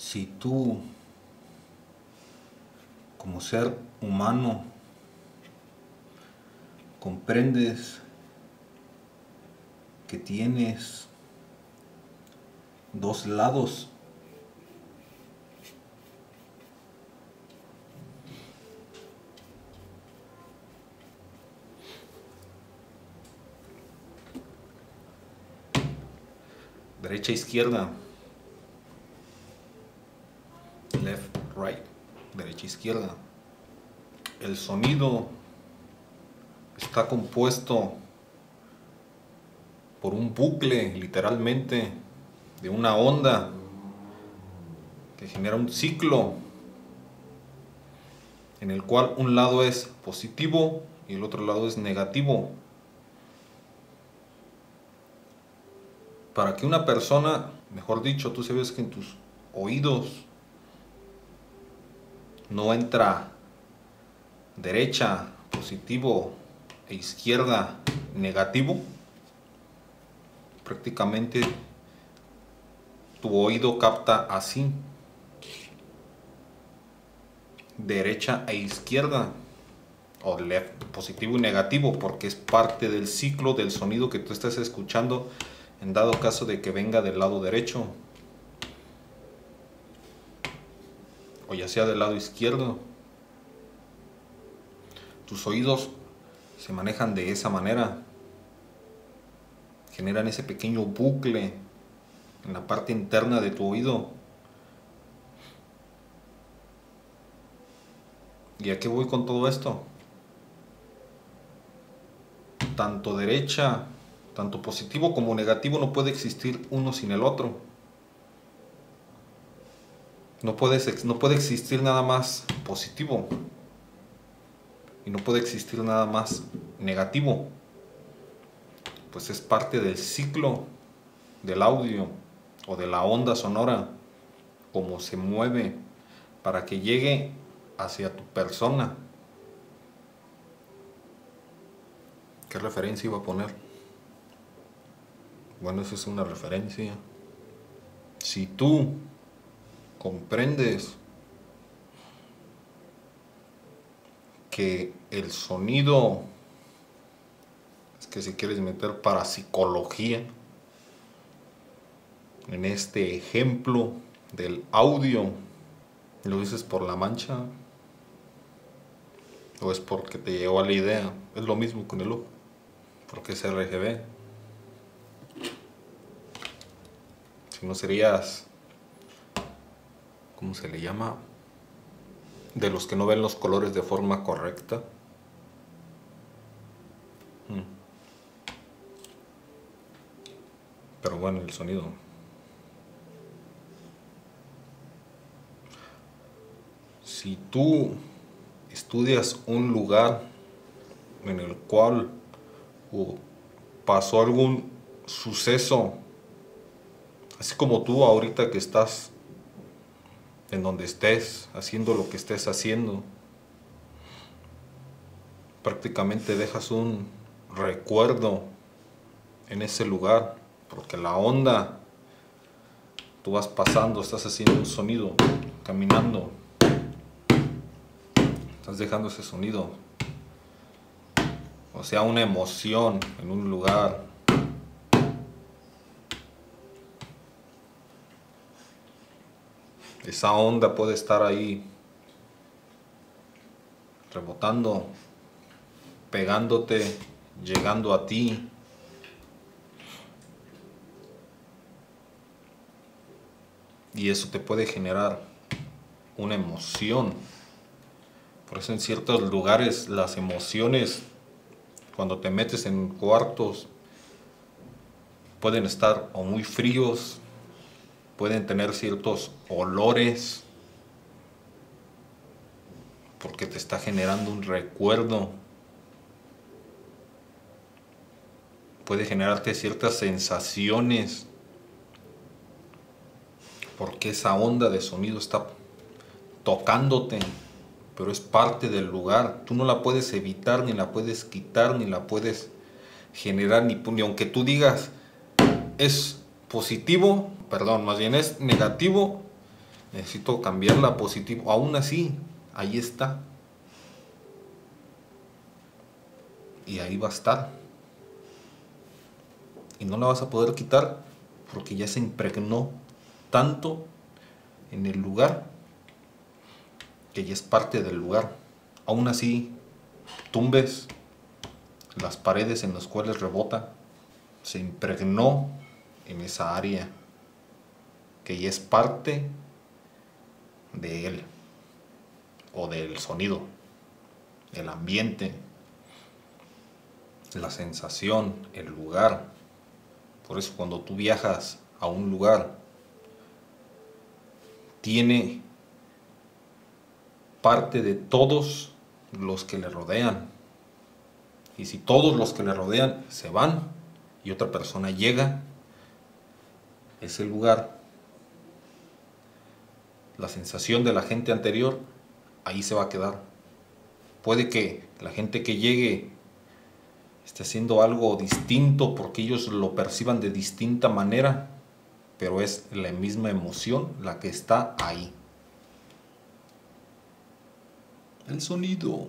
si tú, como ser humano, comprendes que tienes dos lados derecha izquierda left right derecha el sonido está compuesto por un bucle literalmente de una onda que genera un ciclo en el cual un lado es positivo y el otro lado es negativo. Para que una persona, mejor dicho, tú sabes que en tus oídos no entra derecha positivo e izquierda negativo, prácticamente tu oído capta así, derecha e izquierda, o left, positivo y negativo, porque es parte del ciclo del sonido que tú estás escuchando en dado caso de que venga del lado derecho, o ya sea del lado izquierdo. Tus oídos se manejan de esa manera, generan ese pequeño bucle en la parte interna de tu oído. ¿Y a qué voy con todo esto? Tanto derecha, tanto positivo como negativo no puede existir uno sin el otro. No puede, no puede existir nada más positivo y no puede existir nada más negativo. Pues es parte del ciclo del audio o de la onda sonora, como se mueve para que llegue hacia tu persona. ¿Qué referencia iba a poner? Bueno, esa es una referencia. Si tú comprendes que el sonido, es que si quieres meter para psicología, en este ejemplo del audio, lo dices por la mancha o es porque te llegó a la idea, es lo mismo con el ojo, porque es RGB. Si no serías, ¿cómo se le llama? De los que no ven los colores de forma correcta. Mm. Pero bueno, el sonido. si tú estudias un lugar en el cual pasó algún suceso, así como tú ahorita que estás en donde estés, haciendo lo que estés haciendo, prácticamente dejas un recuerdo en ese lugar, porque la onda, tú vas pasando, estás haciendo un sonido, caminando, estás dejando ese sonido. O sea, una emoción en un lugar. Esa onda puede estar ahí rebotando, pegándote, llegando a ti. Y eso te puede generar una emoción. Por eso en ciertos lugares las emociones, cuando te metes en cuartos, pueden estar o muy fríos, pueden tener ciertos olores, porque te está generando un recuerdo. Puede generarte ciertas sensaciones, porque esa onda de sonido está tocándote pero es parte del lugar. Tú no la puedes evitar, ni la puedes quitar, ni la puedes generar, ni, ni aunque tú digas es positivo, perdón, más bien es negativo, Necesito cambiarla a positivo. Aún así, ahí está. Y ahí va a estar. Y no la vas a poder quitar porque ya se impregnó tanto en el lugar que ya es parte del lugar. Aún así, tumbes las paredes en las cuales rebota, se impregnó en esa área que ya es parte de él o del sonido, el ambiente, la sensación, el lugar. Por eso cuando tú viajas a un lugar, tiene parte de todos los que le rodean. Y si todos los que le rodean se van y otra persona llega, ese lugar, la sensación de la gente anterior, ahí se va a quedar. Puede que la gente que llegue esté haciendo algo distinto porque ellos lo perciban de distinta manera, pero es la misma emoción la que está ahí. El sonido.